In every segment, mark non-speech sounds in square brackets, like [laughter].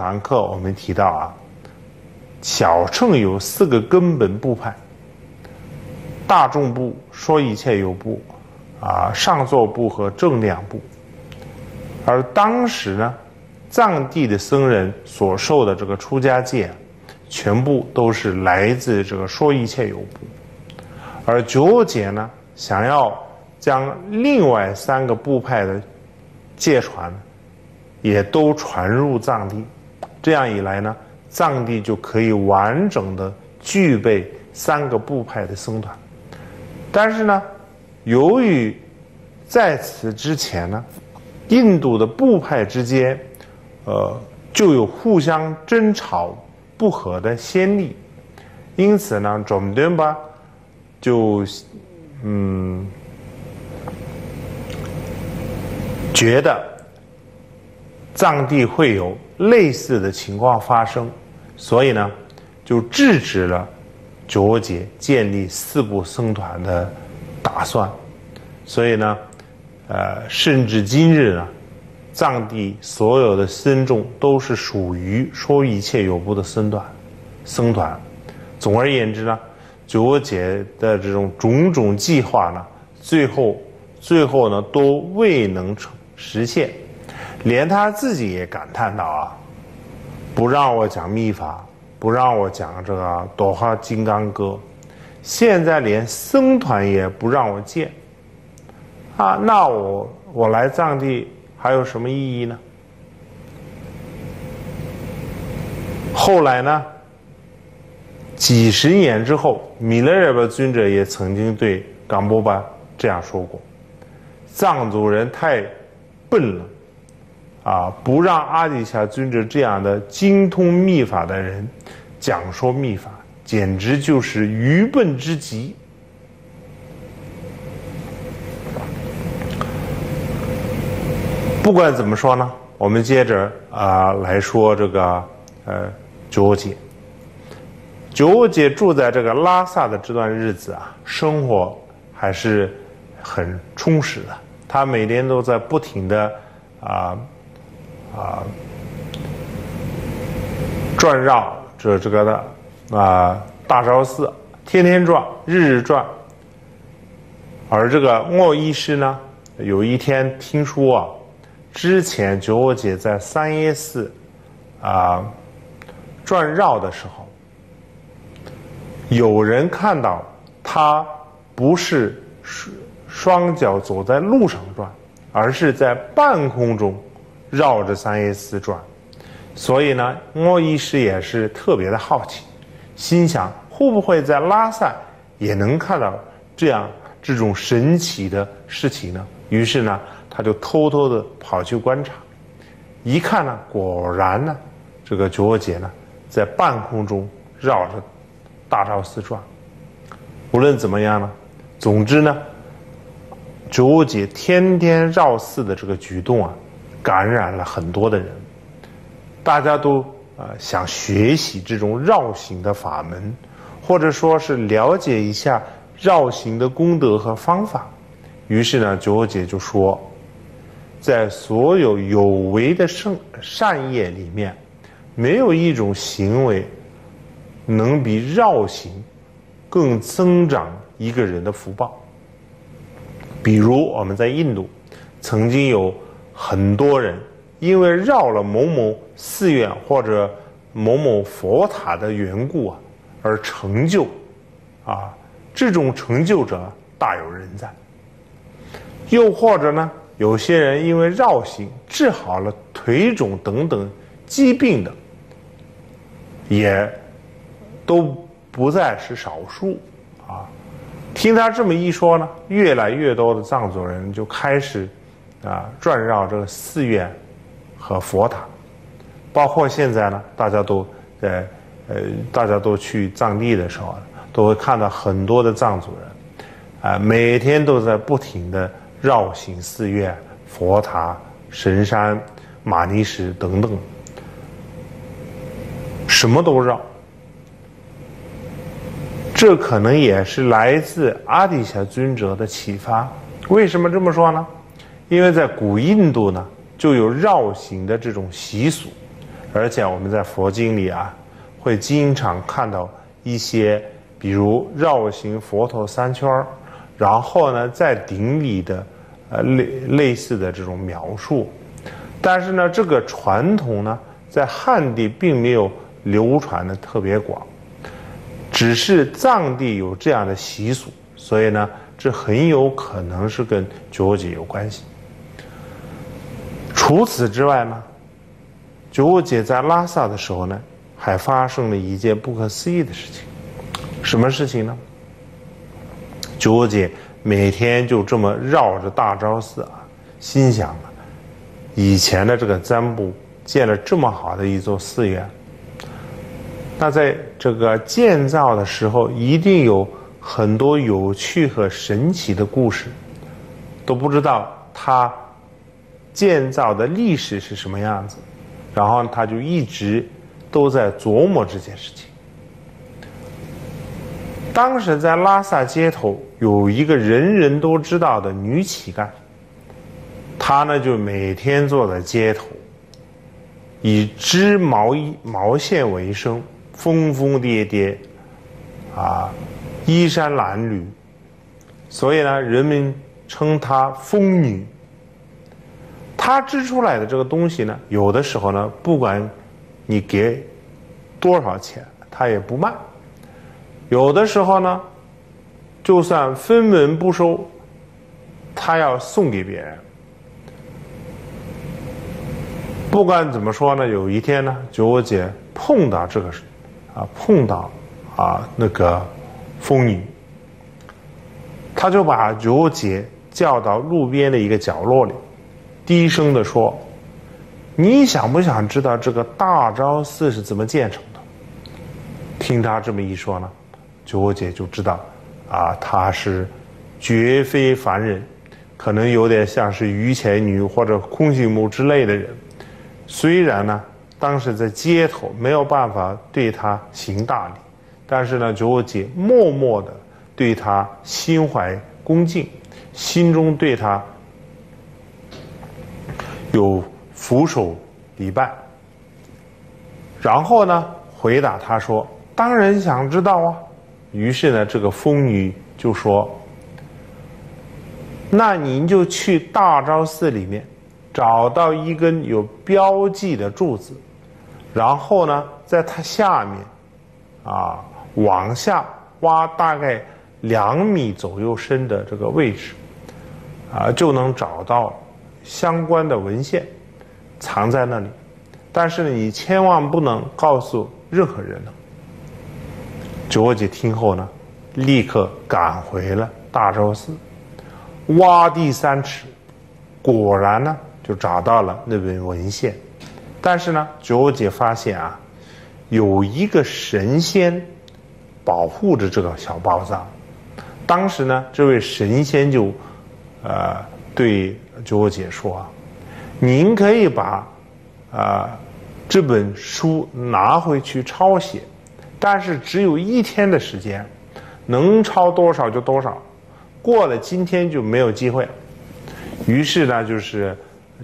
堂课我们提到啊，小乘有四个根本部派：大众部、说一切有部、啊上座部和正量部。而当时呢，藏地的僧人所受的这个出家戒，全部都是来自这个说一切有部。而九姐呢，想要将另外三个部派的戒传，也都传入藏地，这样一来呢，藏地就可以完整的具备三个部派的僧团。但是呢，由于在此之前呢，印度的部派之间，呃，就有互相争吵不和的先例，因此呢，总敦巴就嗯觉得藏地会有类似的情况发生，所以呢，就制止了卓杰建立四部僧团的打算。所以呢，呃，甚至今日呢，藏地所有的僧众都是属于说一切有部的僧团，僧团。总而言之呢。九姐的这种种种计划呢，最后最后呢都未能成实现，连他自己也感叹道啊，不让我讲秘法，不让我讲这个朵花金刚歌，现在连僧团也不让我见，啊，那我我来藏地还有什么意义呢？后来呢？几十年之后，米勒日巴尊者也曾经对冈波巴这样说过：“藏族人太笨了，啊，不让阿底峡尊者这样的精通秘法的人讲说秘法，简直就是愚笨之极。”不管怎么说呢，我们接着啊来说这个呃九姐。九姐住在这个拉萨的这段日子啊，生活还是很充实的。她每天都在不停的啊啊转绕这这个的啊大昭寺，天天转，日日转。而这个莫医师呢，有一天听说啊，之前九姐在三耶寺啊转绕的时候。有人看到他不是双双脚走在路上转，而是在半空中绕着三耶寺转，所以呢，莫医师也是特别的好奇，心想会不会在拉萨也能看到这样这种神奇的事情呢？于是呢，他就偷偷的跑去观察，一看呢，果然呢，这个卓姐呢在半空中绕着。大昭寺转，无论怎么样呢，总之呢，卓姐天天绕寺的这个举动啊，感染了很多的人，大家都啊想学习这种绕行的法门，或者说是了解一下绕行的功德和方法。于是呢，九姐就说，在所有有为的善善业里面，没有一种行为。能比绕行更增长一个人的福报。比如我们在印度，曾经有很多人因为绕了某某寺院或者某某佛塔的缘故啊，而成就，啊，这种成就者大有人在。又或者呢，有些人因为绕行治好了腿肿等等疾病的，也。都不再是少数，啊，听他这么一说呢，越来越多的藏族人就开始啊转绕这个寺院和佛塔，包括现在呢，大家都在呃，大家都去藏地的时候，都会看到很多的藏族人，啊，每天都在不停的绕行寺院、佛塔、神山、玛尼石等等，什么都绕。这可能也是来自阿底峡尊者的启发。为什么这么说呢？因为在古印度呢，就有绕行的这种习俗，而且我们在佛经里啊，会经常看到一些，比如绕行佛陀三圈儿，然后呢在顶礼的，呃类类似的这种描述。但是呢，这个传统呢，在汉地并没有流传的特别广，只是藏地有这样的习俗，所以呢，这很有可能是跟九姐有关系。除此之外呢，九五姐在拉萨的时候呢，还发生了一件不可思议的事情。什么事情呢？九五姐每天就这么绕着大昭寺啊，心想啊。以前的这个占卜建了这么好的一座寺院，那在这个建造的时候，一定有很多有趣和神奇的故事，都不知道它建造的历史是什么样子，然后他就一直都在琢磨这件事情。当时在拉萨街头有一个人人都知道的女乞丐。她呢，就每天坐在街头，以织毛衣毛线为生，疯疯癫癫，啊，衣衫褴褛，所以呢，人们称她疯女。他织出来的这个东西呢，有的时候呢，不管你给多少钱，他也不卖；有的时候呢，就算分文不收，他要送给别人。不管怎么说呢，有一天呢，九姐碰到这个，啊，碰到啊那个风女，他就把九姐叫到路边的一个角落里，低声的说：“你想不想知道这个大昭寺是怎么建成的？”听他这么一说呢，九姐就知道，啊，他是绝非凡人，可能有点像是于前女或者空行母之类的人。虽然呢，当时在街头没有办法对他行大礼，但是呢，九姐默默的对他心怀恭敬，心中对他有俯首礼拜。然后呢，回答他说：“当然想知道啊。”于是呢，这个疯女就说：“那您就去大昭寺里面。”找到一根有标记的柱子，然后呢，在它下面，啊，往下挖大概两米左右深的这个位置，啊，就能找到相关的文献，藏在那里。但是呢，你千万不能告诉任何人呢。九姐听后呢，立刻赶回了大昭寺，挖地三尺，果然呢。就找到了那本文献，但是呢，九姐发现啊，有一个神仙保护着这个小宝藏。当时呢，这位神仙就呃对九姐说啊：“您可以把啊这本书拿回去抄写，但是只有一天的时间，能抄多少就多少，过了今天就没有机会了。”于是呢，就是。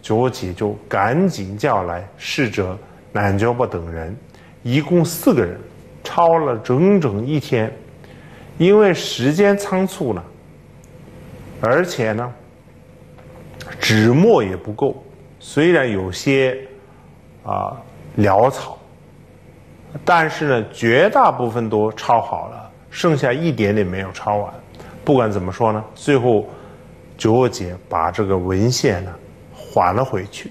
九姐就赶紧叫来侍者南焦巴等人，一共四个人，抄了整整一天。因为时间仓促呢，而且呢，纸墨也不够。虽然有些啊潦草，但是呢，绝大部分都抄好了，剩下一点点没有抄完。不管怎么说呢，最后九姐把这个文献呢。还了回去，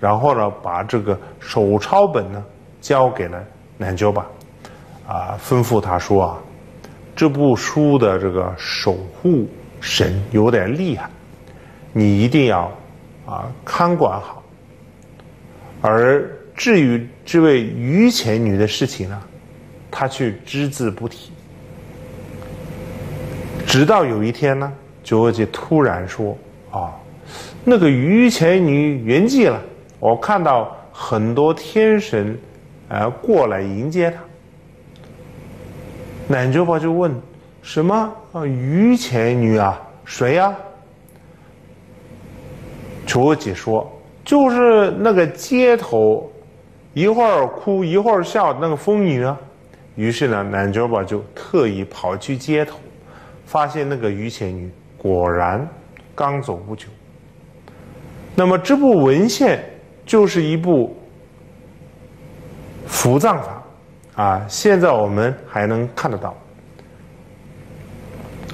然后呢，把这个手抄本呢交给了南九巴，啊，吩咐他说啊，这部书的这个守护神有点厉害，你一定要啊看管好。而至于这位于前女的事情呢，他却只字不提。直到有一天呢，九姐突然说啊。那个于前女圆寂了，我看到很多天神，呃，过来迎接她。南九宝就问：“什么啊？于前女啊？谁呀？”求姐说：“就是那个街头一会儿哭一会儿笑，那个疯女啊。于是呢，南九宝就特意跑去街头，发现那个于前女果然刚走不久。那么这部文献就是一部扶葬法啊，现在我们还能看得到。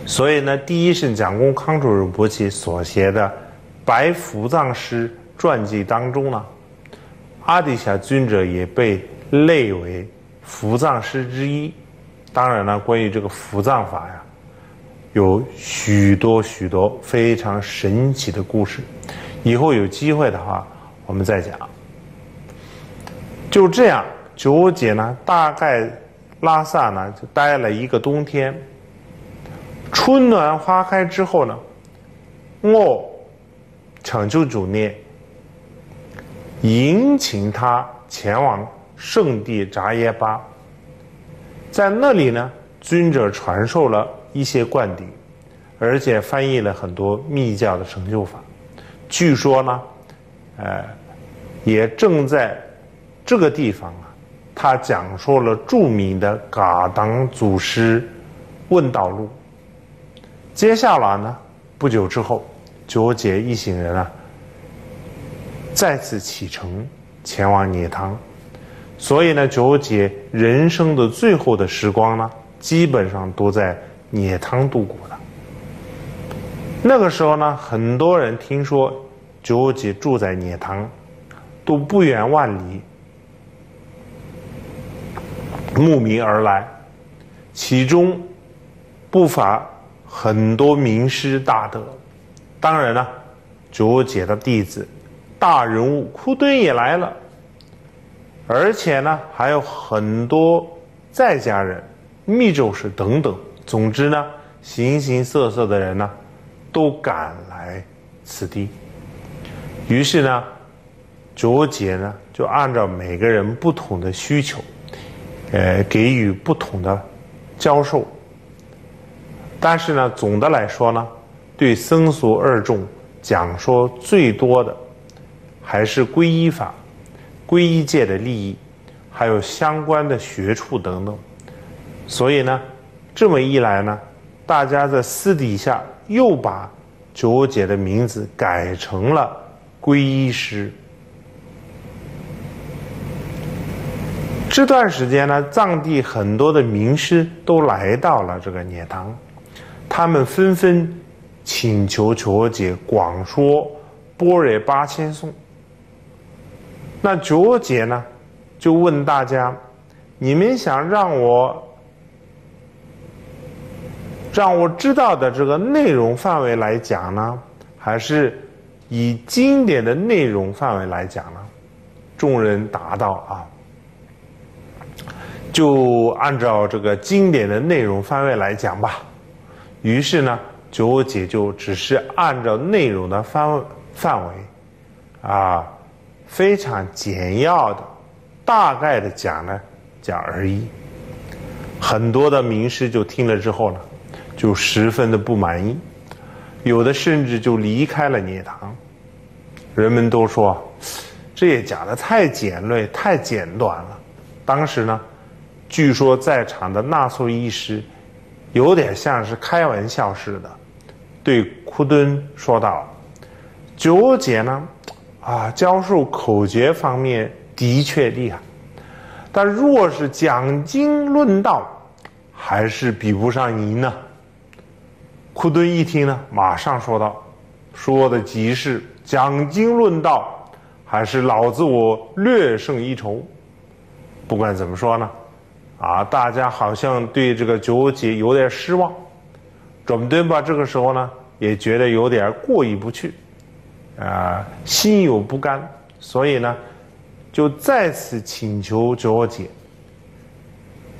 所以呢，第一是蒋公康主任伯奇所写的《白扶葬师传记》当中呢，阿底峡尊者也被列为扶葬师之一。当然了，关于这个扶葬法呀，有许多许多非常神奇的故事。以后有机会的话，我们再讲。就这样，九姐呢，大概拉萨呢就待了一个冬天。春暖花开之后呢，我请求主念，迎请他前往圣地扎耶巴，在那里呢，尊者传授了一些灌顶，而且翻译了很多密教的成就法。据说呢，呃，也正在这个地方啊，他讲述了著名的噶当祖师问道录。接下来呢？不久之后，九姐一行人啊，再次启程前往涅汤。所以呢，九姐人生的最后的时光呢，基本上都在涅汤度过的。那个时候呢，很多人听说九姐住在涅汤，都不远万里慕名而来，其中不乏。很多名师大德，当然了，九姐的弟子、大人物库敦也来了，而且呢，还有很多在家人、密咒师等等。总之呢，形形色色的人呢，都赶来此地。于是呢，九姐呢，就按照每个人不同的需求，呃，给予不同的教授。但是呢，总的来说呢，对僧俗二众讲说最多的，还是皈依法、皈依界的利益，还有相关的学处等等。所以呢，这么一来呢，大家在私底下又把九姐的名字改成了皈依师。这段时间呢，藏地很多的名师都来到了这个涅堂。他们纷纷请求九姐广说般若八千颂。那九姐呢，就问大家：你们想让我让我知道的这个内容范围来讲呢，还是以经典的内容范围来讲呢？众人答道：啊，就按照这个经典的内容范围来讲吧。于是呢，九姐就只是按照内容的范范围，啊，非常简要的、大概的讲呢讲而已。很多的名师就听了之后呢，就十分的不满意，有的甚至就离开了涅堂。人们都说，这也讲的太简略、太简短了。当时呢，据说在场的纳措医师。有点像是开玩笑似的，对库敦说道：“九姐呢，啊，教授口诀方面的确厉害，但若是讲经论道，还是比不上您呢。”库敦一听呢，马上说道：“说的极是，讲经论道，还是老子我略胜一筹。不管怎么说呢。”啊，大家好像对这个九姐有点失望，准敦吧？这个时候呢，也觉得有点过意不去，啊，心有不甘，所以呢，就再次请求九姐，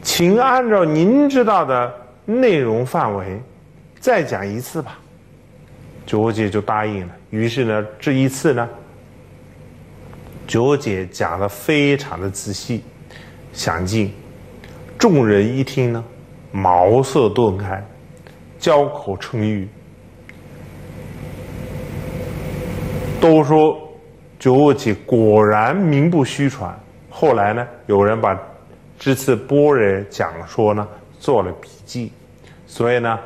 请按照您知道的内容范围再讲一次吧。九姐就答应了。于是呢，这一次呢，九姐讲的非常的仔细、详尽。众人一听呢，茅塞顿开，交口称誉，都说九姐果然名不虚传，后来呢，有人把这次般若讲说呢做了笔记，所以呢，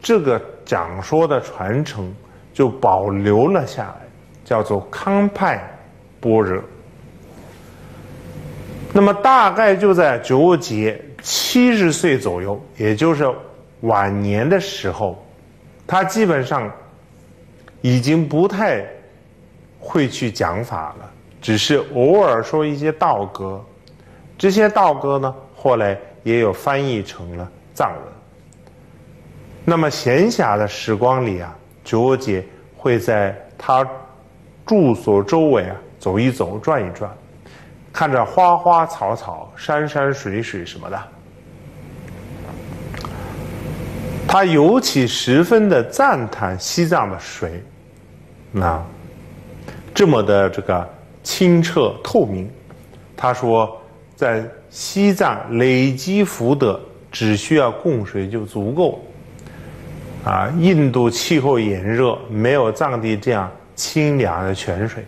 这个讲说的传承就保留了下来，叫做康派般若。那么大概就在九五节七十岁左右，也就是晚年的时候，他基本上已经不太会去讲法了，只是偶尔说一些道歌。这些道歌呢，后来也有翻译成了藏文。那么闲暇的时光里啊，九姐会在他住所周围啊走一走、转一转。看着花花草草、山山水水什么的，他尤其十分的赞叹西藏的水，那这么的这个清澈透明。他说，在西藏累积福德，只需要供水就足够。啊，印度气候炎热，没有藏地这样清凉的泉水，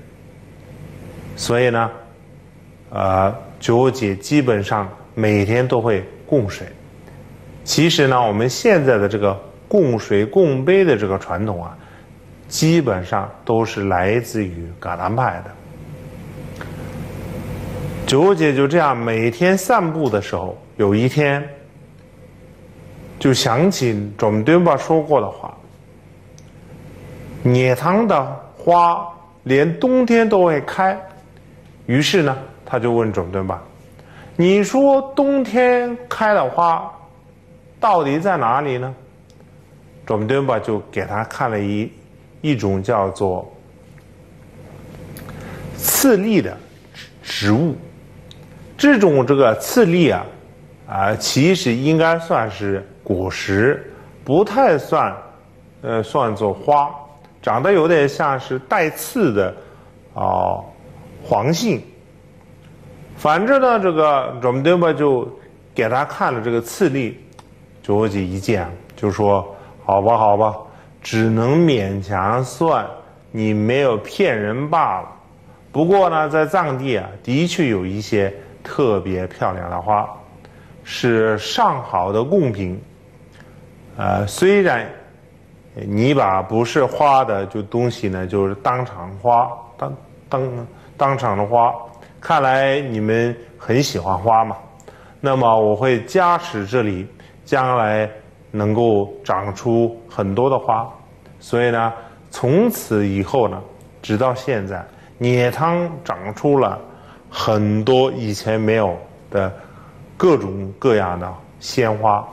所以呢。呃，九姐基本上每天都会供水。其实呢，我们现在的这个供水供杯的这个传统啊，基本上都是来自于噶当派的。九姐就这样每天散步的时候，有一天就想起总敦巴说过的话：“涅塘的花连冬天都会开。”于是呢。他就问总敦吧：“你说冬天开了花到底在哪里呢？”总敦吧就给他看了一一种叫做刺栗的植物。这种这个刺栗啊，啊，其实应该算是果实，不太算，呃，算作花，长得有点像是带刺的啊，黄杏。反正呢，这个卓木敦巴就给他看了这个次例，卓吉一见就说：“好吧，好吧，只能勉强算你没有骗人罢了。不过呢，在藏地啊，的确有一些特别漂亮的花，是上好的贡品。呃，虽然你把不是花的就东西呢，就是当场花，当当当场的花。”看来你们很喜欢花嘛，那么我会加持这里，将来能够长出很多的花。所以呢，从此以后呢，直到现在，野汤长出了很多以前没有的各种各样的鲜花。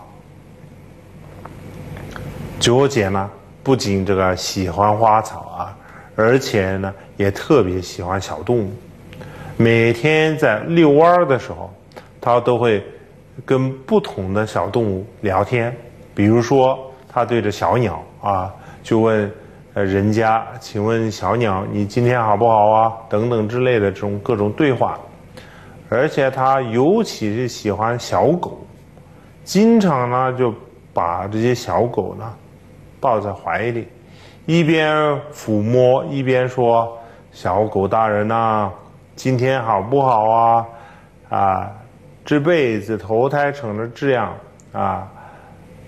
九姐呢，不仅这个喜欢花草啊，而且呢，也特别喜欢小动物。每天在遛弯儿的时候，她都会跟不同的小动物聊天。比如说，他对着小鸟啊，就问呃人家：“请问小鸟，你今天好不好啊？”等等之类的这种各种对话。而且他尤其是喜欢小狗，经常呢就把这些小狗呢抱在怀里，一边抚摸一边说：“小狗大人呐。”今天好不好啊？啊，这辈子投胎成了这样啊，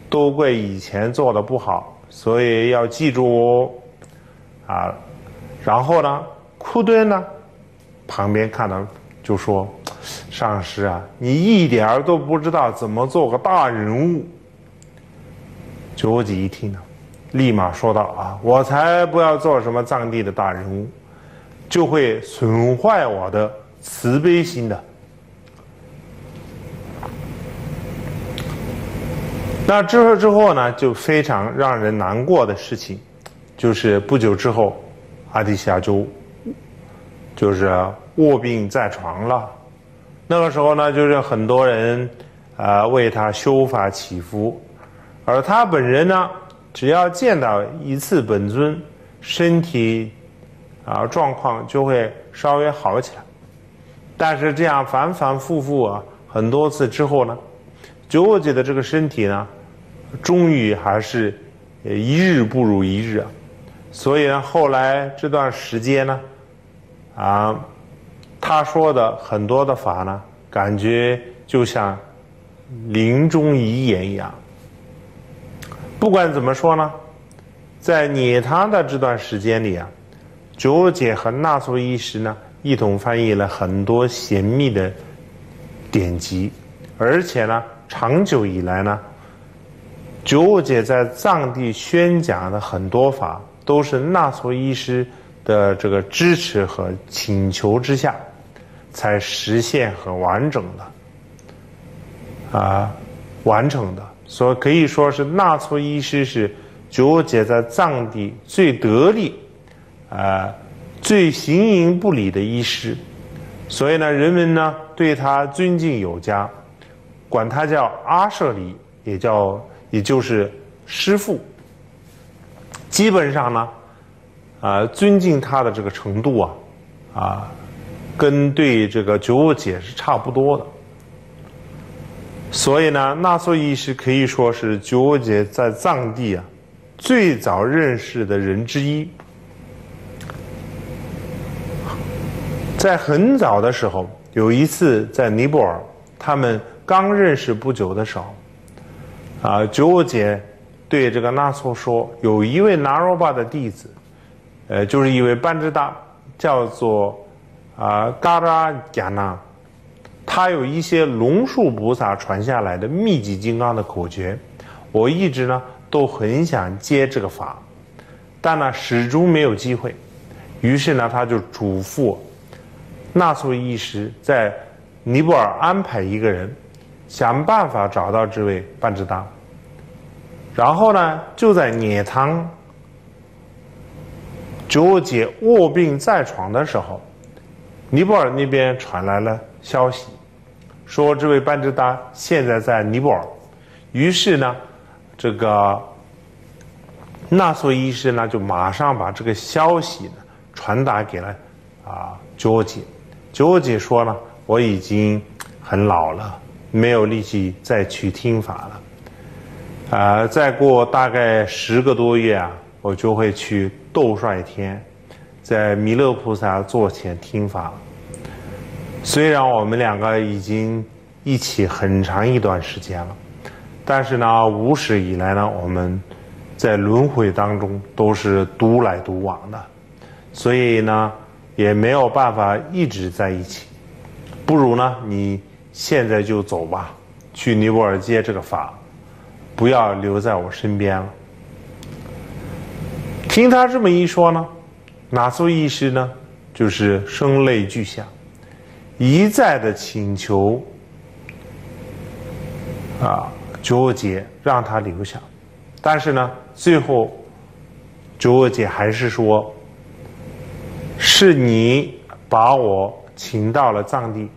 都怪以前做的不好，所以要记住哦。啊，然后呢，库顿呢，旁边看到就说：“上师啊，你一点儿都不知道怎么做个大人物。”九吉一听呢，立马说道：“啊，我才不要做什么藏地的大人物。”就会损坏我的慈悲心的。那之后之后呢，就非常让人难过的事情，就是不久之后，阿底夏就就是卧病在床了。那个时候呢，就是很多人啊为他修法祈福，而他本人呢，只要见到一次本尊，身体。啊，状况就会稍微好起来，但是这样反反复复啊，很多次之后呢，九姐的这个身体呢，终于还是一日不如一日啊。所以呢，后来这段时间呢，啊，他说的很多的法呢，感觉就像临终遗言一样。不管怎么说呢，在涅他的这段时间里啊，九姐和纳索医师呢一同翻译了很多神秘的典籍，而且呢，长久以来呢，九姐在藏地宣讲的很多法，都是那措医师的这个支持和请求之下。才实现和完整的，啊，完成的，所以可以说是纳措医师是九姐在藏地最得力，啊，最形影不离的医师，所以呢，人们呢对他尊敬有加，管他叫阿舍里，也叫也就是师父，基本上呢，啊，尊敬他的这个程度啊，啊。跟对这个九姐是差不多的，所以呢，纳措医师可以说是九姐在藏地啊最早认识的人之一。在很早的时候，有一次在尼泊尔，他们刚认识不久的时候，啊，九五姐对这个纳措说，有一位拿罗巴的弟子，呃，就是一位班智达，叫做。啊，嘎扎加纳，他有一些龙树菩萨传下来的密集金刚的口诀，我一直呢都很想接这个法，但呢始终没有机会。于是呢，他就嘱咐纳措一时在尼泊尔安排一个人，想办法找到这位班智达。然后呢，就在涅汤九姐卧病在床的时候。尼泊尔那边传来了消息，说这位班智达现在在尼泊尔。于是呢，这个纳索医师呢就马上把这个消息呢传达给了啊九姐。九姐说呢，我已经很老了，没有力气再去听法了。啊，再过大概十个多月啊，我就会去斗率天。在弥勒菩萨座前听法。虽然我们两个已经一起很长一段时间了，但是呢，无始以来呢，我们在轮回当中都是独来独往的，所以呢，也没有办法一直在一起。不如呢，你现在就走吧，去尼泊尔接这个法，不要留在我身边了。听他这么一说呢。哪苏医师呢？就是声泪俱下，一再的请求啊，九姐让他留下，但是呢，最后九姐还是说：“是你把我请到了藏地，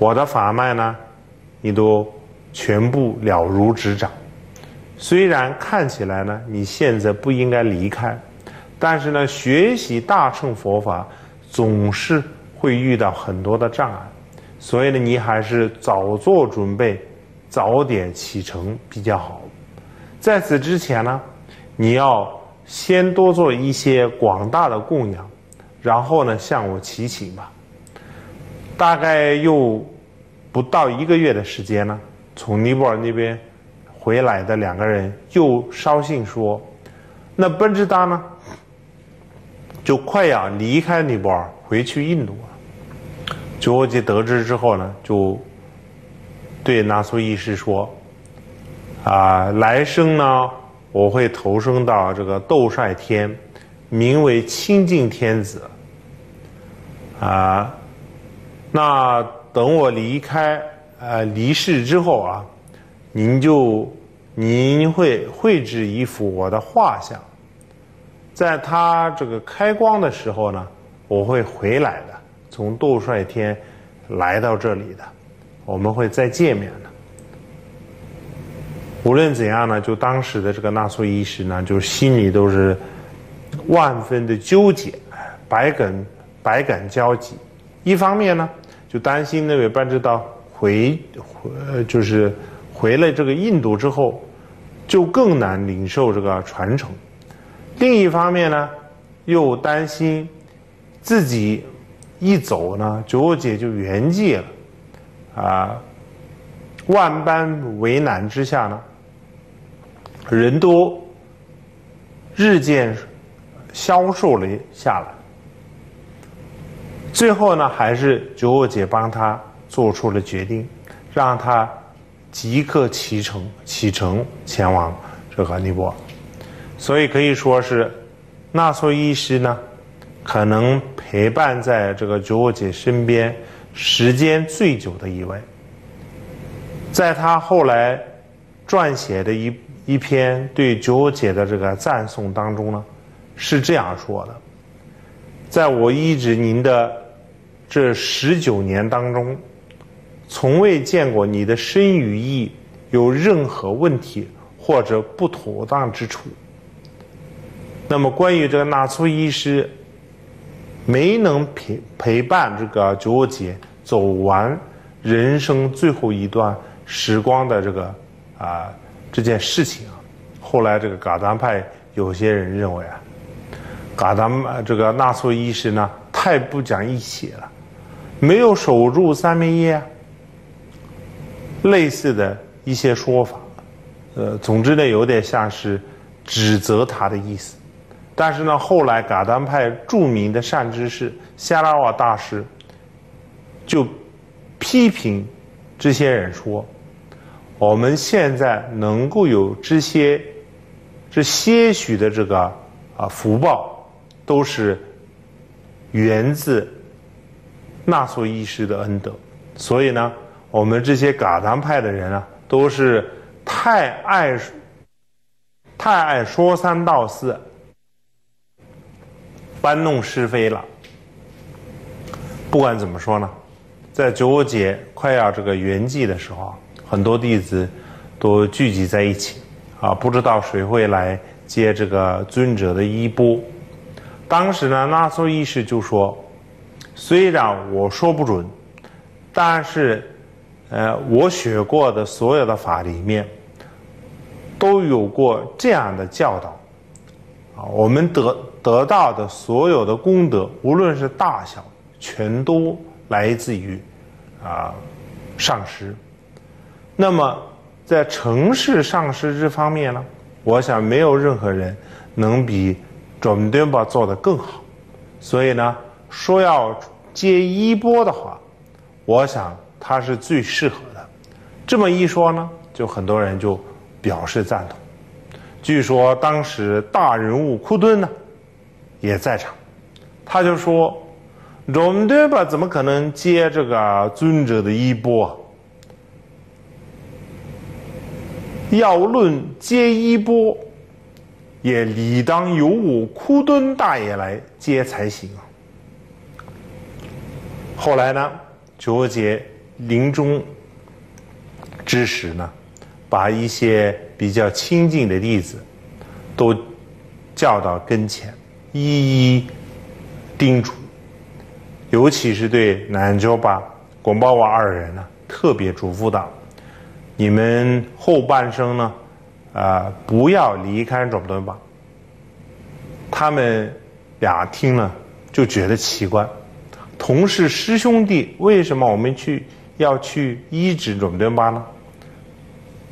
我的法脉呢，你都全部了如指掌。虽然看起来呢，你现在不应该离开。”但是呢，学习大乘佛法总是会遇到很多的障碍，所以呢，你还是早做准备，早点启程比较好。在此之前呢，你要先多做一些广大的供养，然后呢，向我祈请吧。大概又不到一个月的时间呢，从尼泊尔那边回来的两个人又捎信说，那奔智达呢？就快要离开尼泊尔回去印度了。卓吉得知之后呢，就对纳苏医师说：“啊，来生呢，我会投生到这个斗率天，名为清净天子。啊，那等我离开呃离世之后啊，您就您会绘制一幅我的画像。”在他这个开光的时候呢，我会回来的，从斗率天来到这里的，我们会再见面的。无论怎样呢，就当时的这个纳粹医师呢，就心里都是万分的纠结，百感百感交集。一方面呢，就担心那位班智道回回就是回了这个印度之后，就更难领受这个传承。另一方面呢，又担心自己一走呢，九五姐就圆寂了，啊，万般为难之下呢，人都日渐消瘦了下来。最后呢，还是九五姐帮他做出了决定，让他即刻启程启程前往这个尼泊尔。所以可以说是，纳措医师呢，可能陪伴在这个九五姐身边时间最久的一位。在他后来撰写的一一篇对九五姐的这个赞颂当中呢，是这样说的：在我医治您的这十九年当中，从未见过你的身与意有任何问题或者不妥当之处。那么，关于这个纳措医师没能陪陪伴这个九五姐走完人生最后一段时光的这个啊这件事情啊，后来这个噶当派有些人认为啊，噶当这个纳措医师呢太不讲义气了，没有守住三昧耶，类似的一些说法，呃，总之呢，有点像是指责他的意思。但是呢，后来噶当派著名的善知识夏拉瓦大师就批评这些人说：“我们现在能够有这些这些许的这个啊福报，都是源自纳措医师的恩德。所以呢，我们这些噶当派的人啊，都是太爱太爱说三道四。”搬弄是非了。不管怎么说呢，在九五节快要这个圆寂的时候，很多弟子都聚集在一起，啊，不知道谁会来接这个尊者的衣钵。当时呢，那苏医师就说：“虽然我说不准，但是，呃，我学过的所有的法里面，都有过这样的教导。啊，我们得。”得到的所有的功德，无论是大小，全都来自于啊上师。那么在城市上师这方面呢，我想没有任何人能比准敦巴做的更好。所以呢，说要接衣钵的话，我想他是最适合的。这么一说呢，就很多人就表示赞同。据说当时大人物库顿呢。也在场，他就说：“荣德吧，怎么可能接这个尊者的衣钵？要论接衣钵，也理当由我库敦大爷来接才行啊。”后来呢，九节临终之时呢，把一些比较亲近的弟子都叫到跟前。一一叮嘱，尤其是对南郊巴、广巴瓦二人呢，特别嘱咐道：“你们后半生呢，啊，不要离开转敦巴。”他们俩听了就觉得奇怪，同是师兄弟，为什么我们去要去医治转敦巴呢？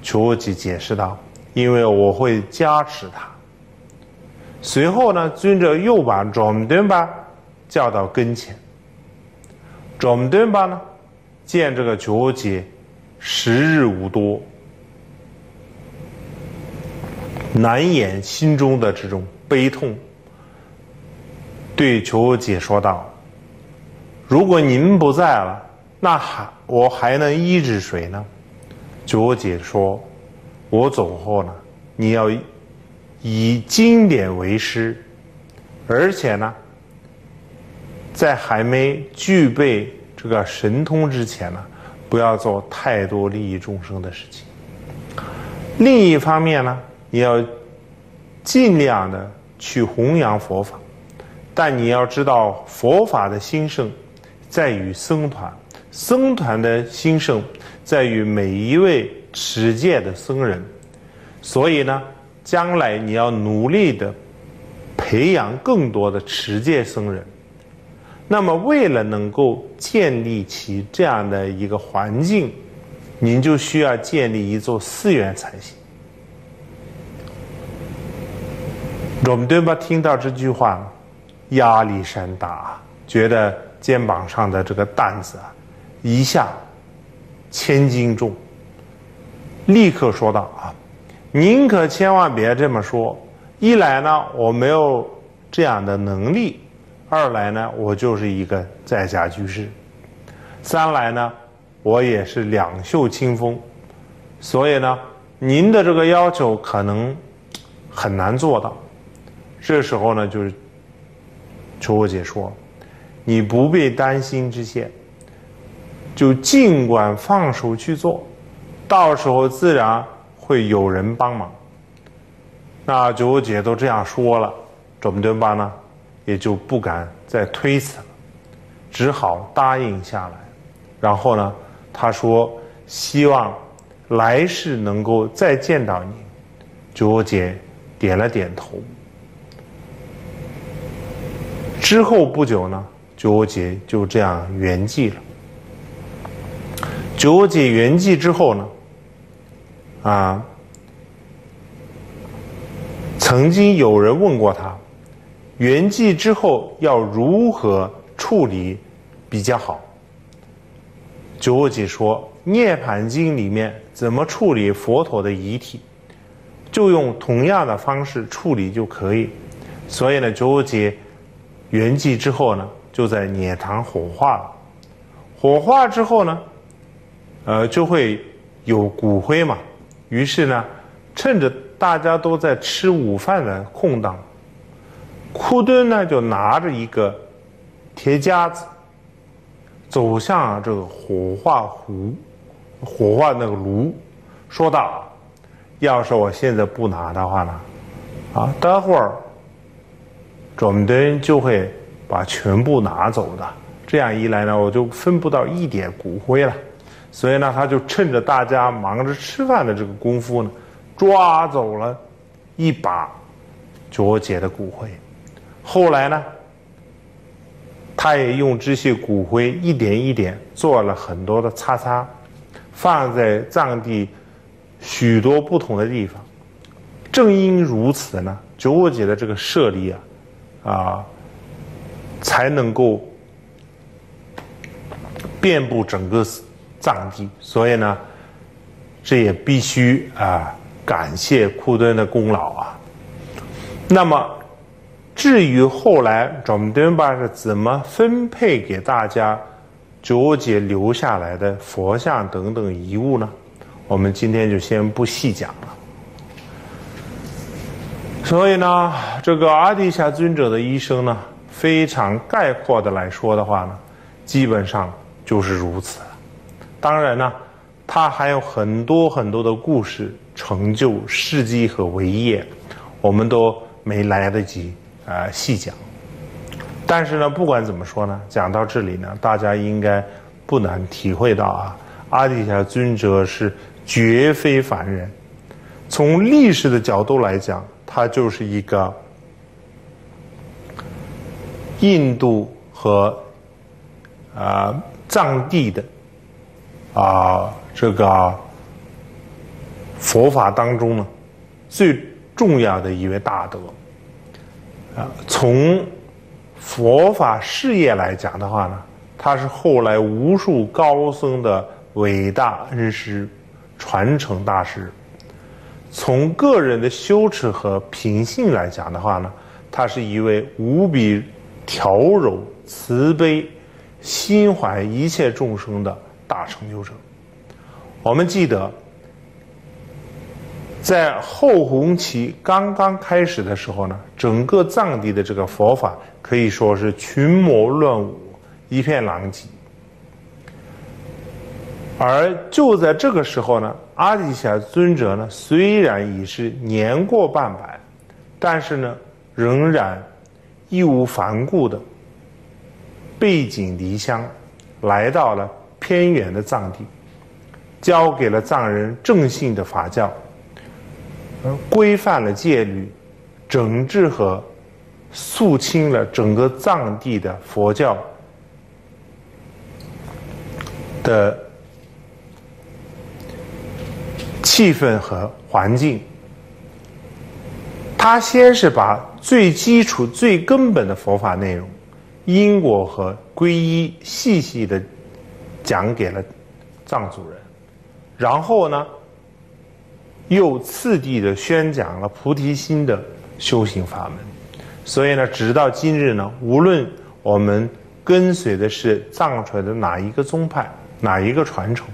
求吉解释道：“因为我会加持他。”随后呢，尊者又把卓敦巴叫到跟前。卓敦巴呢，见这个觉姐时日无多，难掩心中的这种悲痛，对觉姐说道：“如果您不在了，那还我还能医治谁呢？”觉姐说：“我走后呢，你要。”以经典为师，而且呢，在还没具备这个神通之前呢，不要做太多利益众生的事情。另一方面呢，你要尽量的去弘扬佛法，但你要知道，佛法的兴盛在于僧团，僧团的兴盛在于每一位持戒的僧人，所以呢。将来你要努力的培养更多的持戒僧人，那么，为了能够建立起这样的一个环境，您就需要建立一座寺院才行。我们对吧？听到这句话，压力山大，觉得肩膀上的这个担子啊，一下千斤重。立刻说道：“啊，您可千万别这么说。一来呢，我没有这样的能力。”二来呢，我就是一个在家居士；三来呢，我也是两袖清风，所以呢，您的这个要求可能很难做到。这时候呢，就是求我姐说：“你不必担心这些，就尽管放手去做，到时候自然会有人帮忙。”那九我姐都这样说了，怎么办呢？也就不敢再推辞了，只好答应下来。然后呢，他说希望来世能够再见到你。九姐点了点头。之后不久呢，九姐就这样圆寂了。九姐圆寂之后呢，啊，曾经有人问过他。圆寂之后要如何处理比较好？九姐说，《涅盘经》里面怎么处理佛陀的遗体，就用同样的方式处理就可以。所以呢，九姐圆寂之后呢，就在碾糖火化了。火化之后呢，呃，就会有骨灰嘛。于是呢，趁着大家都在吃午饭的空档。库敦呢，就拿着一个铁夹子，走向这个火化壶、火化那个炉，说道：“要是我现在不拿的话呢，啊，待会儿准备就会把全部拿走的。这样一来呢，我就分不到一点骨灰了。所以呢，他就趁着大家忙着吃饭的这个功夫呢，抓走了一把卓姐的骨灰。”后来呢，他也用这些骨灰一点一点做了很多的擦擦，放在藏地许多不同的地方。正因如此呢，九姐的这个舍利啊，啊，才能够遍布整个藏地。所以呢，这也必须啊感谢库敦的功劳啊。那么。至于后来总敦巴是怎么分配给大家九姐留下来的佛像等等遗物呢？我们今天就先不细讲了。所以呢，这个阿底峡尊者的一生呢，非常概括的来说的话呢，基本上就是如此。当然呢，他还有很多很多的故事、成就、事迹和伟业，我们都没来得及。啊，细讲。但是呢，不管怎么说呢，讲到这里呢，大家应该不难体会到啊，阿底峡尊者是绝非凡人。从历史的角度来讲，他就是一个印度和啊藏地的啊这个佛法当中呢最重要的一位大德啊。从佛法事业来讲的话呢，他是后来无数高僧的伟大恩师、传承大师。从个人的羞耻和品性来讲的话呢，他是一位无比调柔、慈悲、心怀一切众生的大成就者。我们记得。在后弘期刚刚开始的时候呢，整个藏地的这个佛法可以说是群魔乱舞，一片狼藉。而就在这个时候呢，阿底峡尊者呢，虽然已是年过半百，但是呢，仍然义无反顾的背井离乡来到了偏远的藏地交给了藏人正信的法教规范了戒律整治和肃清了整个藏地的佛教的气氛和环境。他先是把最基础、最根本的佛法内容、因果和皈依细细的讲给了藏族人，然后呢，又次第的宣讲了菩提心的修行法门。所以呢，直到今日呢，无论我们跟随的是藏传的哪一个宗派、哪一个传承，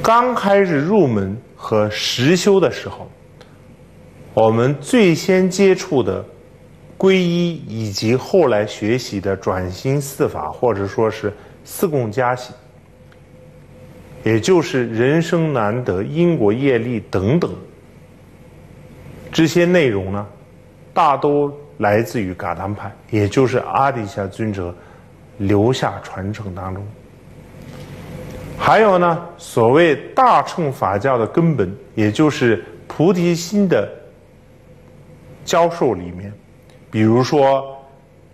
刚开始入门和实修的时候，我们最先接触的皈依，以及后来学习的转心四法，或者说是四供加行，也就是人生难得、因果业力等等。这些内容呢，大都来自于噶当派，也就是阿底峡尊者留下传承当中。还有呢，所谓大乘法教的根本，也就是菩提心的教授里面，比如说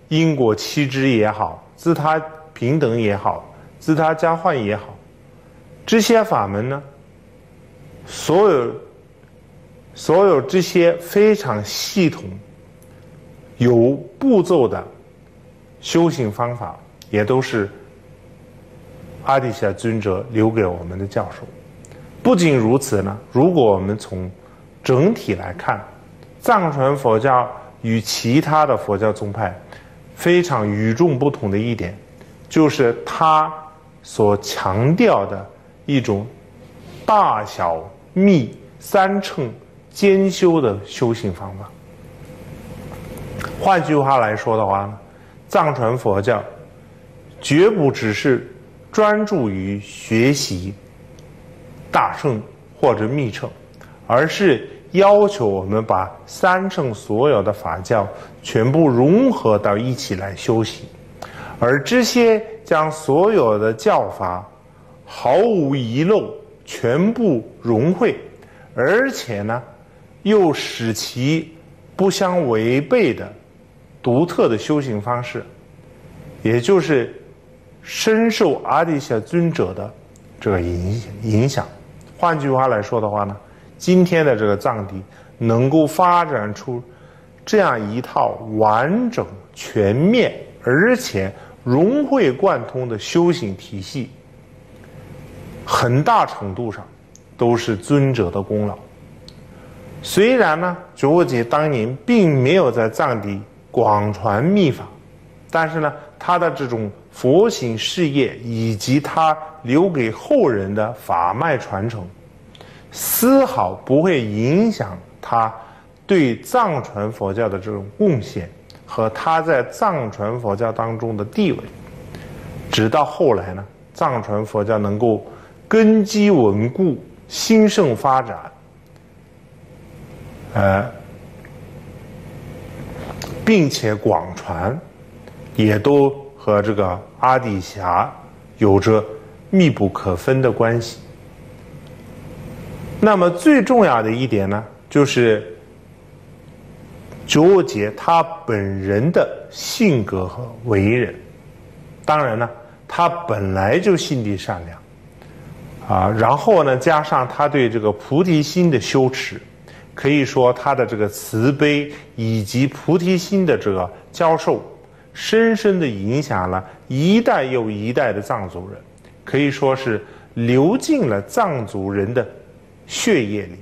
因果七支也好，自他平等也好，自他交换也好，这些法门呢，所有。所有这些非常系统、有步骤的修行方法，也都是阿底峡尊者留给我们的教授。不仅如此呢，如果我们从整体来看，藏传佛教与其他的佛教宗派非常与众不同的一点，就是它所强调的一种大小密三乘。兼修的修行方法。换句话来说的话呢，藏传佛教绝不只是专注于学习大乘或者密乘，而是要求我们把三乘所有的法教全部融合到一起来修行，而这些将所有的教法毫无遗漏全部融汇，而且呢。又使其不相违背的独特的修行方式，也就是深受阿底峡尊者的这个影影响。换句话来说的话呢，今天的这个藏地能够发展出这样一套完整、全面而且融会贯通的修行体系，很大程度上都是尊者的功劳。虽然呢，觉杰当年并没有在藏地广传秘法，但是呢，他的这种佛行事业以及他留给后人的法脉传承，丝毫不会影响他对藏传佛教的这种贡献和他在藏传佛教当中的地位。直到后来呢，藏传佛教能够根基稳固、兴盛发展。呃，并且广传，也都和这个阿底峡有着密不可分的关系。那么最重要的一点呢，就是觉杰他本人的性格和为人。当然呢，他本来就心地善良，啊，然后呢，加上他对这个菩提心的修持。可以说，他的这个慈悲以及菩提心的这个教授，深深的影响了一代又一代的藏族人，可以说是流进了藏族人的血液里。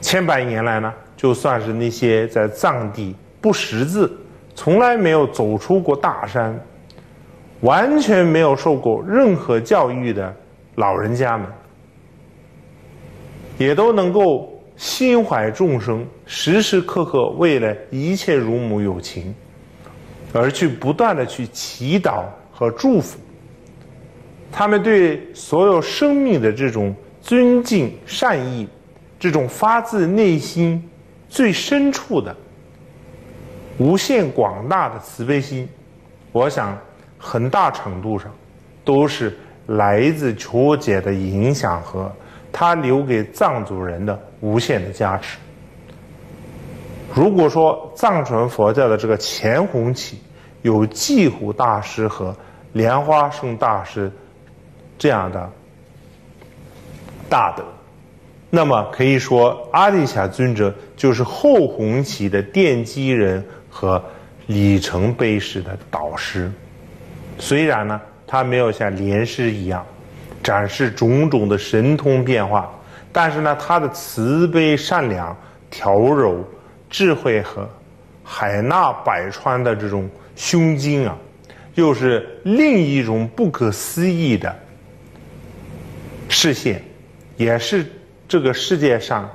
千百年来呢，就算是那些在藏地不识字、从来没有走出过大山、完全没有受过任何教育的老人家们，也都能够。心怀众生，时时刻刻为了一切如母有情，而去不断的去祈祷和祝福。他们对所有生命的这种尊敬、善意，这种发自内心最深处的无限广大的慈悲心，我想很大程度上都是来自求解的影响和。他留给藏族人的无限的加持。如果说藏传佛教的这个前红期有寂虎大师和莲花生大师这样的大德。那么可以说，阿底峡尊者就是后弘期的奠基人和里程碑式的导师。虽然呢，他没有像莲师一样展示种种的神通变化，但是呢，他的慈悲善良、调柔、智慧和海纳百川的这种胸襟啊，又是另一种不可思议的视线，也是。这个世界上，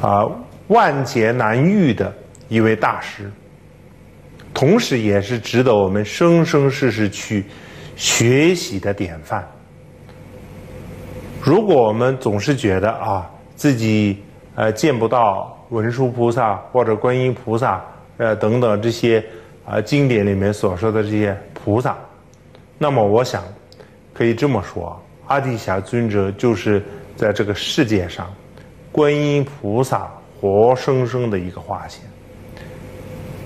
啊，万劫难遇的一位大师，同时也是值得我们生生世世去学习的典范。如果我们总是觉得啊，自己呃见不到文殊菩萨或者观音菩萨呃等等这些啊经典里面所说的这些菩萨，那么我想可以这么说。阿底峡尊者就是在这个世界上，观音菩萨活生生的一个化现。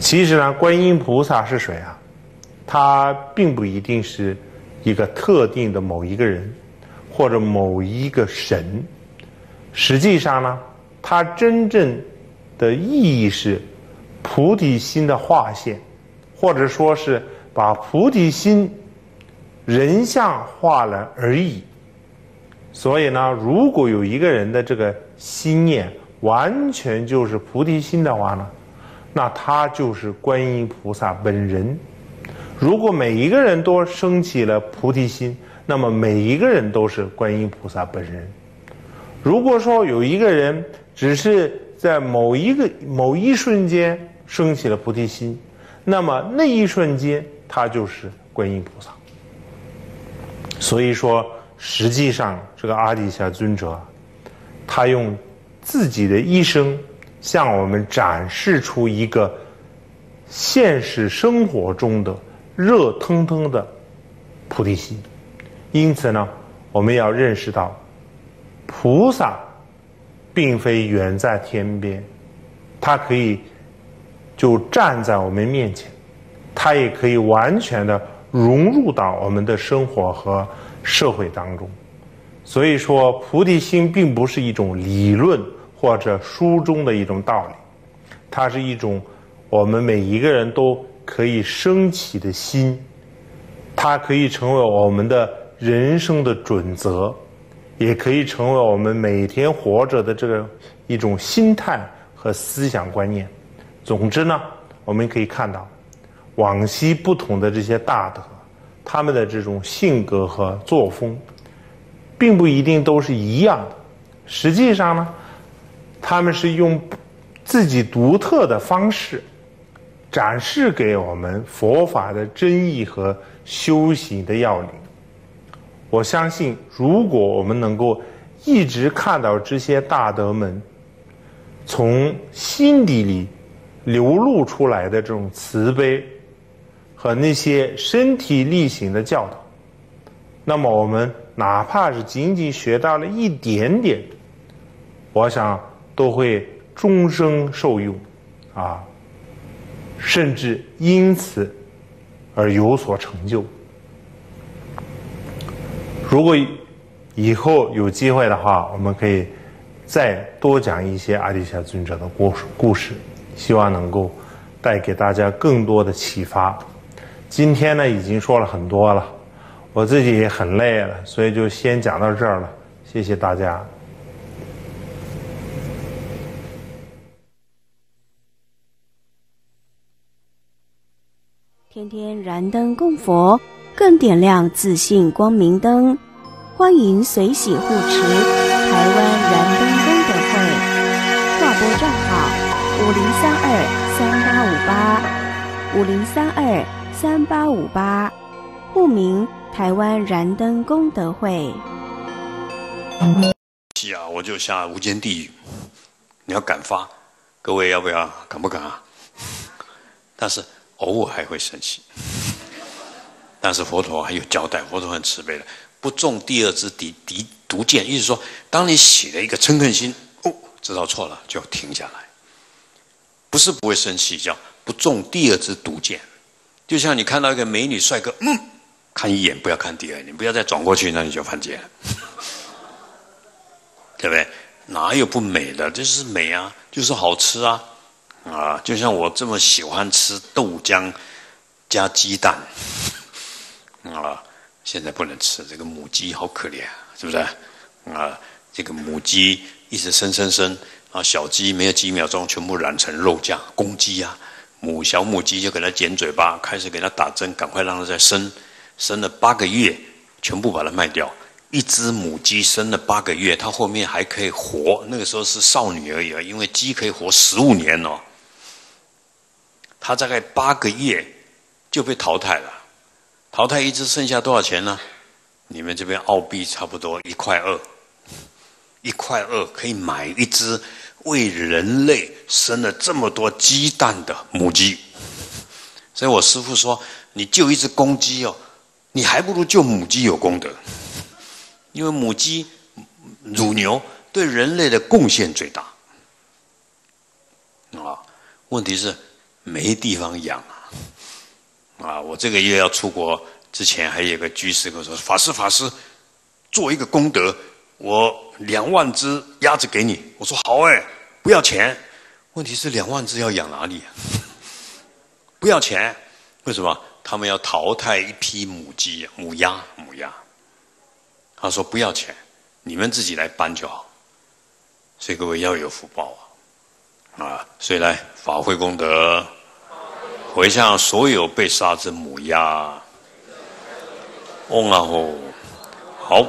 其实呢，观音菩萨是谁啊？他并不一定是一个特定的某一个人，或者某一个神。实际上呢，他真正的意义是菩提心的化现，或者说是把菩提心人像化了而已。所以呢，如果有一个人的这个心念完全就是菩提心的话呢，那他就是观音菩萨本人。如果每一个人都升起了菩提心，那么每一个人都是观音菩萨本人。如果说有一个人只是在某一个某一瞬间升起了菩提心，那么那一瞬间他就是观音菩萨。所以说。实际上，这个阿底峡尊者，他用自己的一生向我们展示出一个现实生活中的热腾腾的菩提心。因此呢，我们要认识到，菩萨并非远在天边，他可以就站在我们面前，他也可以完全的融入到我们的生活和。社会当中，所以说菩提心并不是一种理论或者书中的一种道理，它是一种我们每一个人都可以升起的心，它可以成为我们的人生的准则，也可以成为我们每天活着的这个一种心态和思想观念。总之呢，我们可以看到往昔不同的这些大德。他们的这种性格和作风，并不一定都是一样的。实际上呢，他们是用自己独特的方式展示给我们佛法的真意和修行的要领。我相信，如果我们能够一直看到这些大德们从心底里流露出来的这种慈悲。和那些身体力行的教导，那么我们哪怕是仅仅学到了一点点，我想都会终生受用，啊，甚至因此而有所成就。如果以后有机会的话，我们可以再多讲一些阿底峡尊者的故事，故事，希望能够带给大家更多的启发。今天呢，已经说了很多了，我自己也很累了，所以就先讲到这儿了。谢谢大家。天天燃灯供佛，更点亮自信光明灯。欢迎随喜护持台湾燃灯功德会，划拨账号：五零三二三八五八五零三二。三八五八，户名台湾燃灯功德会。是啊，我就下无间地狱。你要敢发，各位要不要？敢不敢啊？但是偶尔还会生气。但是佛陀还有交代，佛陀很慈悲的，不中第二支敌敌毒箭。意思说，当你起了一个嗔恨心，哦，知道错了就停下来。不是不会生气，叫不中第二支毒箭。就像你看到一个美女帅哥，嗯，看一眼不要看第二眼，不要再转过去，那你就犯贱了，[laughs] 对不对？哪有不美的？就是美啊，就是好吃啊，啊，就像我这么喜欢吃豆浆加鸡蛋，[laughs] 啊，现在不能吃这个母鸡，好可怜，是不是？啊，这个母鸡一直生生生，啊，小鸡没有几秒钟全部染成肉酱，公鸡啊。母小母鸡就给它剪嘴巴，开始给它打针，赶快让它再生。生了八个月，全部把它卖掉。一只母鸡生了八个月，它后面还可以活。那个时候是少女而已啊，因为鸡可以活十五年哦。它大概八个月就被淘汰了。淘汰一只剩下多少钱呢？你们这边澳币差不多一块二，一块二可以买一只。为人类生了这么多鸡蛋的母鸡，所以我师父说：“你救一只公鸡哦，你还不如救母鸡有功德，因为母鸡、乳牛对人类的贡献最大。”啊，问题是没地方养啊！啊，我这个月要出国之前，还有个居士跟我说：“法师，法师，做一个功德，我两万只鸭子给你。”我说：“好哎。”不要钱，问题是两万只要养哪里？[laughs] 不要钱，为什么？他们要淘汰一批母鸡、母鸭、母鸭。他说不要钱，你们自己来搬就好。所以各位要有福报啊！啊，所以来法会功德，回向所有被杀之母鸭。嗡啊吼，好，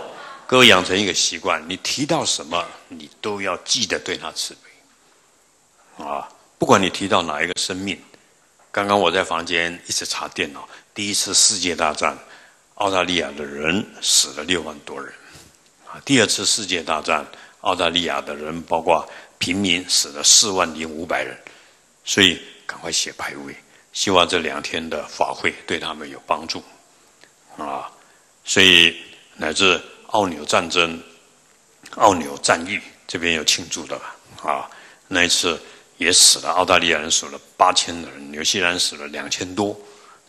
各位养成一个习惯，你提到什么，你都要记得对他慈悲。啊，不管你提到哪一个生命，刚刚我在房间一直查电脑，第一次世界大战，澳大利亚的人死了六万多人，啊，第二次世界大战，澳大利亚的人包括平民死了四万零五百人，所以赶快写牌位，希望这两天的法会对他们有帮助，啊，所以乃至澳纽战争、澳纽战役这边有庆祝的啊，那一次。也死了，澳大利亚人死了八千人，纽西兰死了两千多，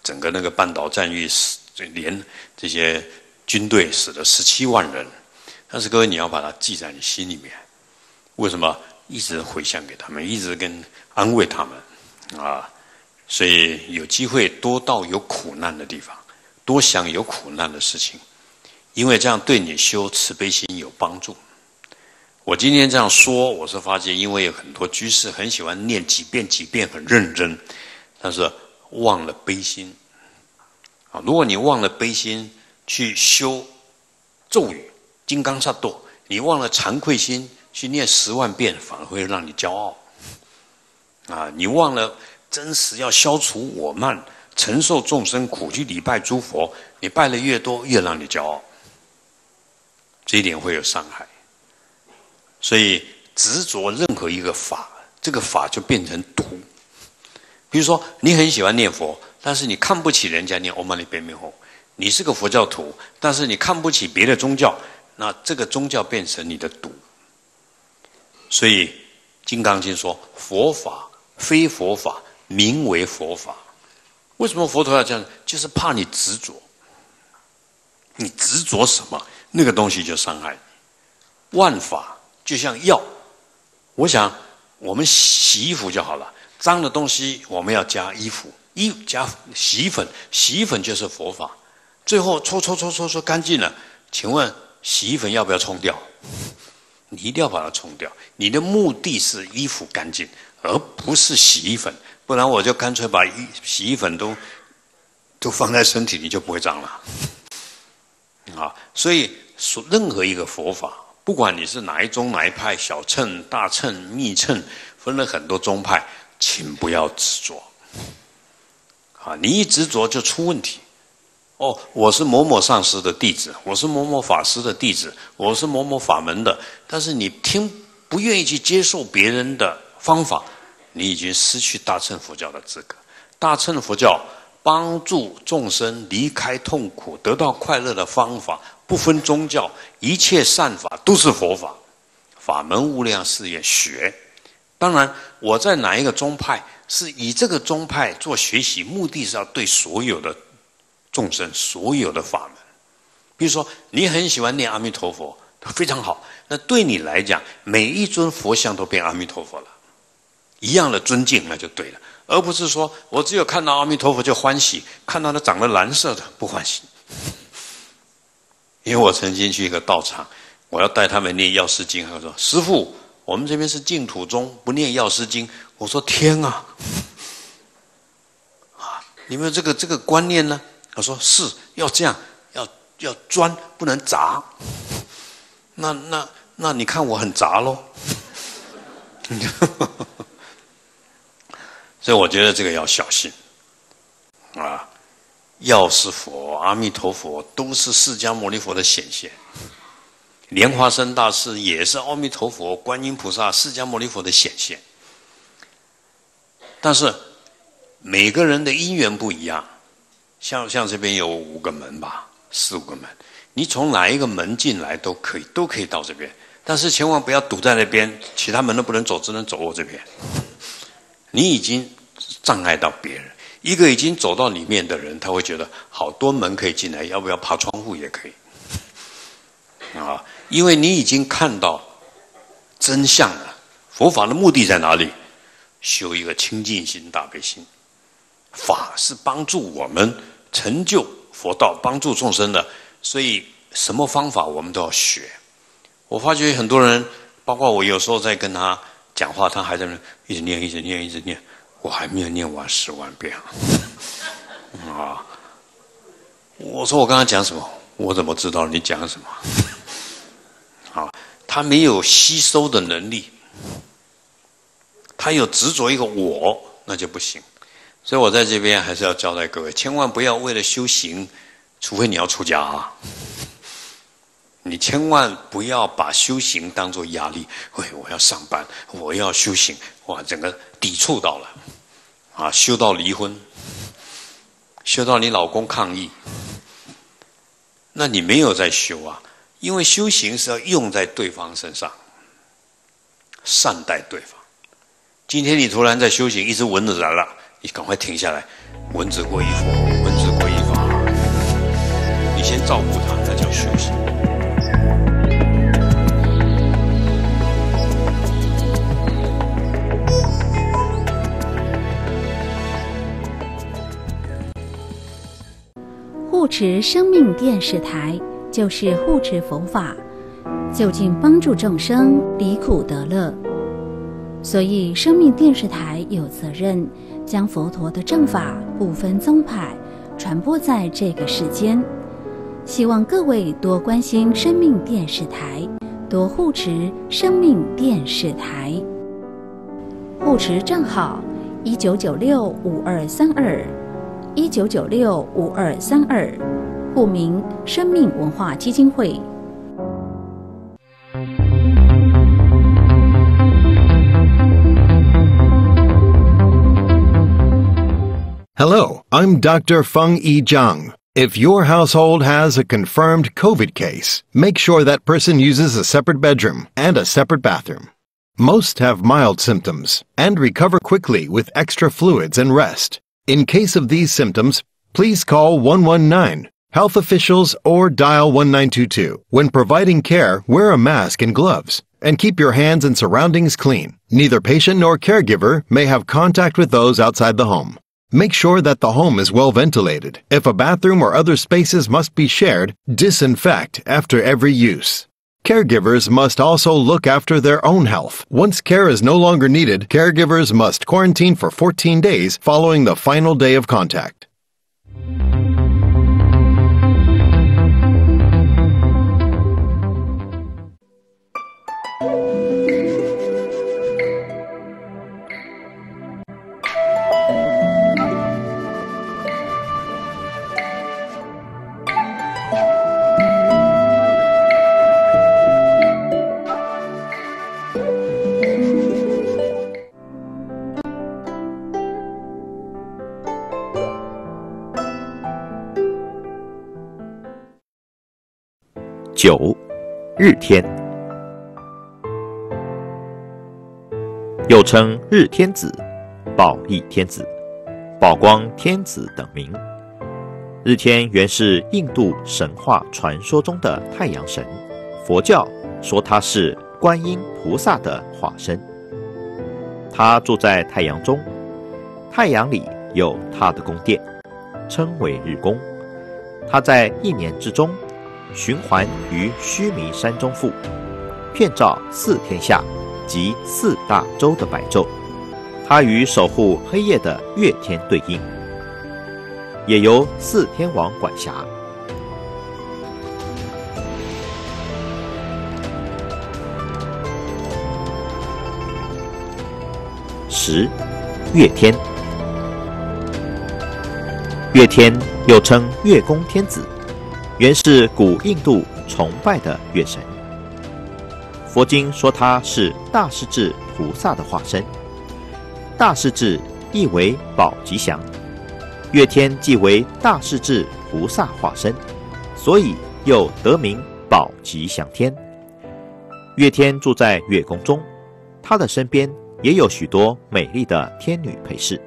整个那个半岛战役死，连这些军队死了十七万人。但是各位，你要把它记在你心里面，为什么一直回向给他们，一直跟安慰他们啊？所以有机会多到有苦难的地方，多想有苦难的事情，因为这样对你修慈悲心有帮助。我今天这样说，我是发现，因为有很多居士很喜欢念几遍几遍，很认真，但是忘了悲心。啊，如果你忘了悲心去修咒语、金刚萨埵，你忘了惭愧心去念十万遍，反而会让你骄傲。啊，你忘了真实要消除我慢，承受众生苦，去礼拜诸佛，你拜的越多，越让你骄傲。这一点会有伤害。所以执着任何一个法，这个法就变成毒。比如说，你很喜欢念佛，但是你看不起人家念 Om Mani Padme Hum，你是个佛教徒，但是你看不起别的宗教，那这个宗教变成你的毒。所以《金刚经》说：“佛法非佛法，名为佛法。”为什么佛陀要这样？就是怕你执着。你执着什么，那个东西就伤害你。万法。就像药，我想我们洗衣服就好了。脏的东西我们要加衣服，衣加洗衣粉，洗衣粉就是佛法。最后搓搓搓搓搓干净了，请问洗衣粉要不要冲掉？你一定要把它冲掉。你的目的是衣服干净，而不是洗衣粉。不然我就干脆把衣洗衣粉都都放在身体，你就不会脏了。啊，所以说任何一个佛法。不管你是哪一宗哪一派，小乘、大乘、密乘，分了很多宗派，请不要执着。啊，你一执着就出问题。哦，我是某某上师的弟子，我是某某法师的弟子，我是某某法门的，但是你听不愿意去接受别人的方法，你已经失去大乘佛教的资格。大乘佛教帮助众生离开痛苦、得到快乐的方法。不分宗教，一切善法都是佛法，法门无量誓愿学。当然，我在哪一个宗派是以这个宗派做学习，目的是要对所有的众生、所有的法门。比如说，你很喜欢念阿弥陀佛，非常好。那对你来讲，每一尊佛像都变阿弥陀佛了，一样的尊敬，那就对了。而不是说我只有看到阿弥陀佛就欢喜，看到那长了蓝色的不欢喜。因为我曾经去一个道场，我要带他们念药师经，他说：“师傅，我们这边是净土宗，不念药师经。”我说：“天啊！啊，你们这个这个观念呢？”他说：“是要这样，要要专，不能杂。”那那那，你看我很杂喽。[laughs] 所以我觉得这个要小心！药师佛、阿弥陀佛都是释迦牟尼佛的显现，莲花生大师也是阿弥陀佛、观音菩萨、释迦牟尼佛的显现。但是每个人的因缘不一样，像像这边有五个门吧，四五个门，你从哪一个门进来都可以，都可以到这边。但是千万不要堵在那边，其他门都不能走，只能走我这边。你已经障碍到别人，一个已经走到里面的人，他会觉得好多门可以进来，要不要爬窗户也可以啊？因为你已经看到真相了。佛法的目的在哪里？修一个清净心、大悲心。法是帮助我们成就佛道、帮助众生的，所以什么方法我们都要学。我发觉很多人，包括我，有时候在跟他讲话，他还在那一直念、一直念、一直念，我还没有念完十万遍 [laughs] 啊！我说我刚刚讲什么？我怎么知道你讲什么？[laughs] 啊，他没有吸收的能力。他有执着一个我，那就不行。所以我在这边还是要交代各位，千万不要为了修行，除非你要出家啊，[laughs] 你千万不要把修行当做压力。喂，我要上班，我要修行，哇，整个抵触到了，啊，修到离婚，修到你老公抗议，那你没有在修啊，因为修行是要用在对方身上，善待对方。今天你突然在修行，一只蚊子来了，你赶快停下来。蚊子归佛，蚊子归法。你先照顾它，那叫修行。护持生命电视台就是护持佛法，就近帮助众生离苦得乐。所以，生命电视台有责任将佛陀的正法不分宗派传播在这个世间。希望各位多关心生命电视台，多护持生命电视台。护持账号：一九九六五二三二，一九九六五二三二，户名：生命文化基金会。Hello, I'm Dr. Feng Yi Zhang. If your household has a confirmed COVID case, make sure that person uses a separate bedroom and a separate bathroom. Most have mild symptoms and recover quickly with extra fluids and rest. In case of these symptoms, please call 119, health officials, or dial 1922. When providing care, wear a mask and gloves and keep your hands and surroundings clean. Neither patient nor caregiver may have contact with those outside the home. Make sure that the home is well ventilated. If a bathroom or other spaces must be shared, disinfect after every use. Caregivers must also look after their own health. Once care is no longer needed, caregivers must quarantine for 14 days following the final day of contact. “日天”，又称日天子，宝义天子、宝光天子等名。日天原是印度神话传说中的太阳神，佛教说他是观音菩萨的化身。他住在太阳中，太阳里有他的宫殿，称为日宫。他在一年之中循环于须弥山中腹，遍照四天下及四大洲的白昼。他与守护黑夜的月天对应。也由四天王管辖。十，月天。月天又称月宫天子，原是古印度崇拜的月神。佛经说他是大势至菩萨的化身。大势至意为宝吉祥。月天即为大势至菩萨化身，所以又得名宝吉祥天。月天住在月宫中，他的身边也有许多美丽的天女陪侍。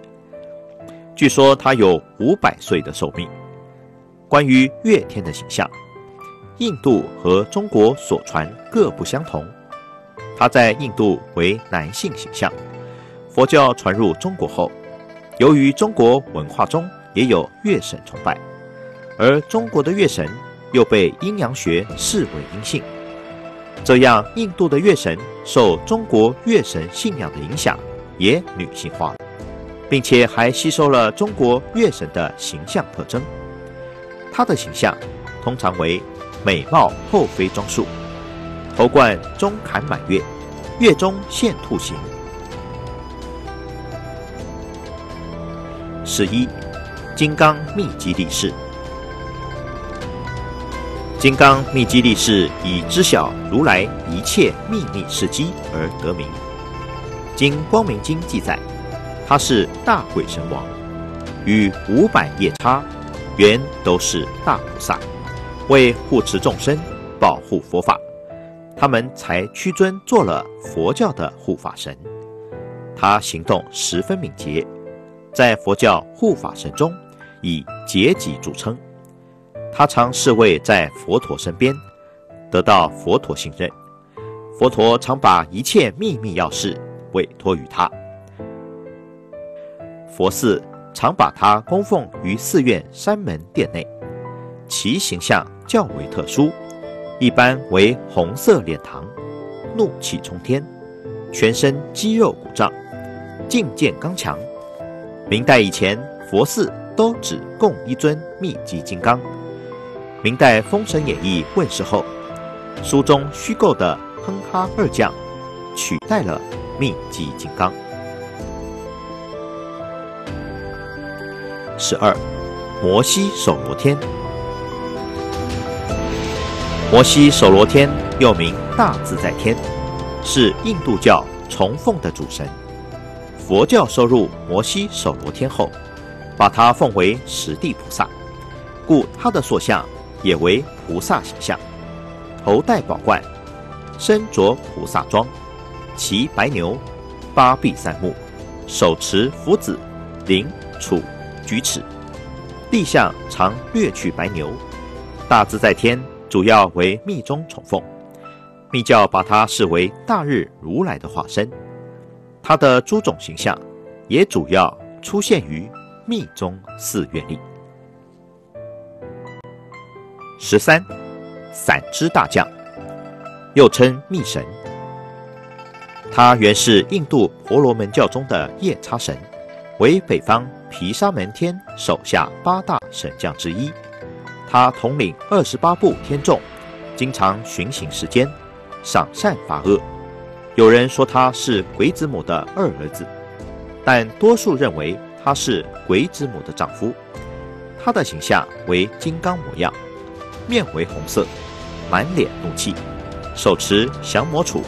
据说他有五百岁的寿命。关于月天的形象，印度和中国所传各不相同。他在印度为男性形象，佛教传入中国后。由于中国文化中也有月神崇拜，而中国的月神又被阴阳学视为阴性，这样印度的月神受中国月神信仰的影响，也女性化了，并且还吸收了中国月神的形象特征。他的形象通常为美貌后妃装束，头冠中坎满月，月中现兔形。十一，金刚密集力士。金刚密集力士以知晓如来一切秘密事迹而得名。经《光明经》记载，他是大鬼神王，与五百夜叉原都是大菩萨，为护持众生、保护佛法，他们才屈尊做了佛教的护法神。他行动十分敏捷。在佛教护法神中，以结己著称。他常侍卫在佛陀身边，得到佛陀信任。佛陀常把一切秘密要事委托于他。佛寺常把它供奉于寺院山门殿内，其形象较为特殊，一般为红色脸膛，怒气冲天，全身肌肉鼓胀，劲健刚强。明代以前，佛寺都只供一尊密集金刚。明代《封神演义》问世后，书中虚构的哼哈二将取代了密集金刚。十二，摩西首罗天。摩西首罗天又名大自在天，是印度教崇奉的主神。佛教收入摩西首罗天后，把他奉为十地菩萨，故他的塑像也为菩萨形象，头戴宝冠，身着菩萨装，骑白牛，八臂三目，手持斧子、铃、杵、举尺，地相常略去白牛。大自在天主要为密宗崇奉，密教把他视为大日如来的化身。他的诸种形象，也主要出现于密宗寺院里。十三，散支大将，又称密神。他原是印度婆罗门教中的夜叉神，为北方毗沙门天手下八大神将之一。他统领二十八部天众，经常巡行世间，赏善罚恶。有人说他是鬼子母的二儿子，但多数认为他是鬼子母的丈夫。他的形象为金刚模样，面为红色，满脸怒气，手持降魔杵，